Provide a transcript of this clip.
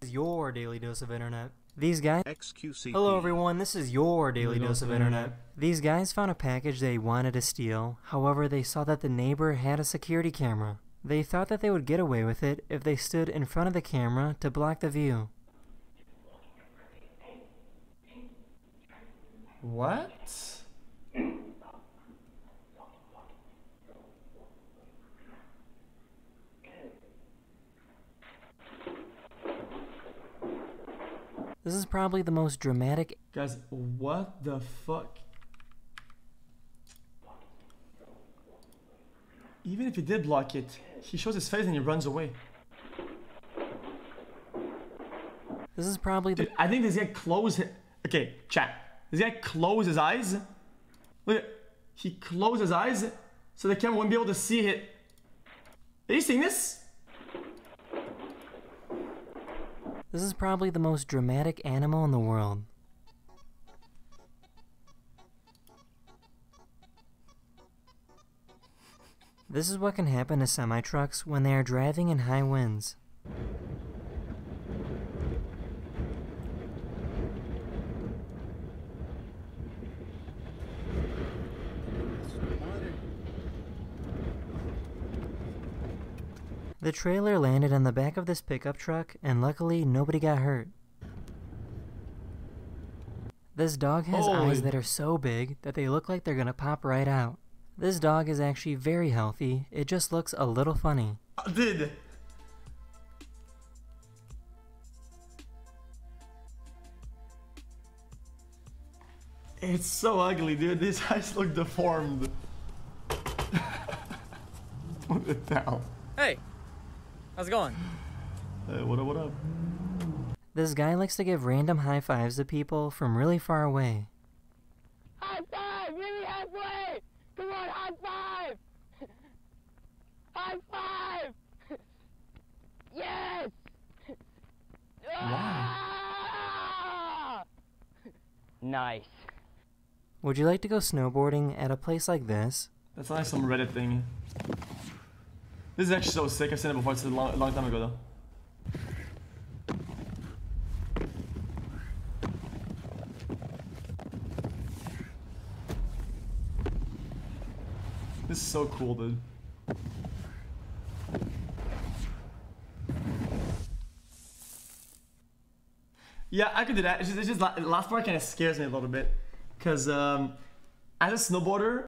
This is your daily dose of internet. These guys. XQCP. Hello everyone, this is your daily Daily dose of internet. internet. These guys found a package they wanted to steal, however, they saw that the neighbor had a security camera. They thought that they would get away with it if they stood in front of the camera to block the view. What? This is probably the most dramatic Guys, what the fuck? Even if he did block it, he shows his face and he runs away. This is probably the Dude, I think this guy closed. Okay, chat. This guy closed his eyes. Look He closed his eyes so the camera wouldn't be able to see it. Are you seeing this? This is probably the most dramatic animal in the world. This is what can happen to semi trucks when they are driving in high winds. The trailer landed on the back of this pickup truck, and luckily nobody got hurt. This dog has Holy- eyes that are so big that they look like they're gonna pop right out. This dog is actually very healthy, it just looks a little funny. Uh, Dude. It's so ugly, dude. These eyes look deformed. what the hell? Hey, how's it going? Hey, what up, what up? This guy likes to give random high fives to people from really far away. High five! Meet me halfway! Come on, high five! High five! Yes! Ah! Nice. Would you like to go snowboarding at a place like this? That's like some Reddit thing. This is actually so sick. I've seen it before. It's a long, long time ago, though. This is so cool, dude. Yeah, I could do that. It's just, it's just last part kind of scares me a little bit, cause um, as a snowboarder,